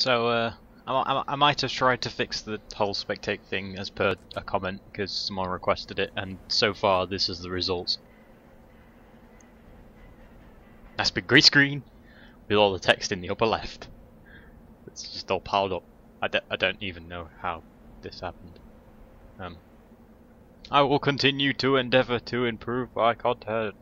So, uh, I, I, I might have tried to fix the whole spectate thing as per a comment because someone requested it, and so far this is the result. Nice big grey screen with all the text in the upper left. It's just all piled up. I d I don't even know how this happened. Um, I will continue to endeavour to improve my content.